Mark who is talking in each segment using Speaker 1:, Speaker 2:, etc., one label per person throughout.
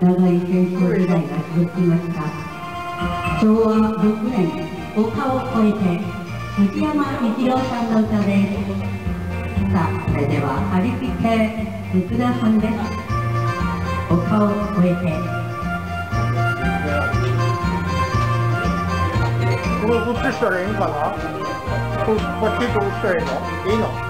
Speaker 1: 長い戦争時代が続きました。昭和6年丘を越えて藤山一郎さんの歌ですさあそれでは張り切って福田さんです。丘を越えて。
Speaker 2: これこっちしたらいいんかな？ここっちと押したらいいの？いいの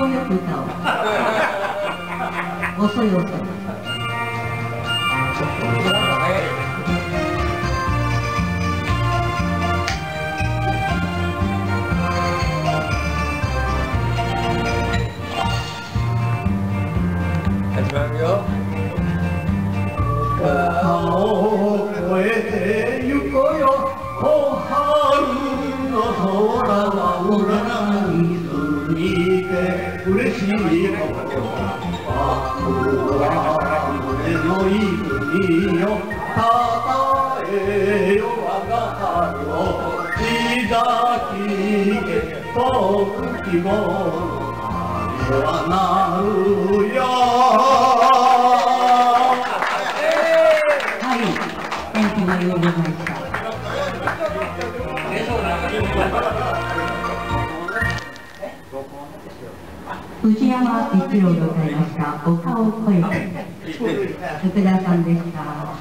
Speaker 1: テンポよく歌を遅い遅い
Speaker 3: 始まるよ
Speaker 4: 丘を越えてゆこよお春の空はうららにすぎて嬉しいこと僕は胸の泉よたたえよ我が春をいざ聞け遠く希望の鐘は鳴るよ
Speaker 1: はい天気のようございました藤山一郎でございました。丘を越えて。福田さんでした。